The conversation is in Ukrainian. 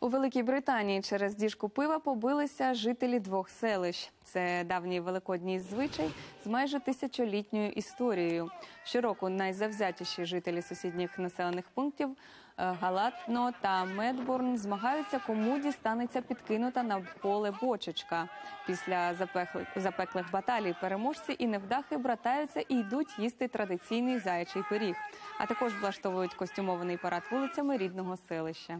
У Великій Британії через діжку пива побилися жителі двох селищ. Це давній великодній звичай з майже тисячолітньою історією. Щороку найзавзятіші жителі сусідніх населених пунктів е, Галатно та Медбурн змагаються, кому дістанеться підкинута на поле бочечка. Після запеклих, запеклих баталій переможці і невдахи братаються і йдуть їсти традиційний заячий пиріг, а також влаштовують костюмований парад вулицями рідного селища.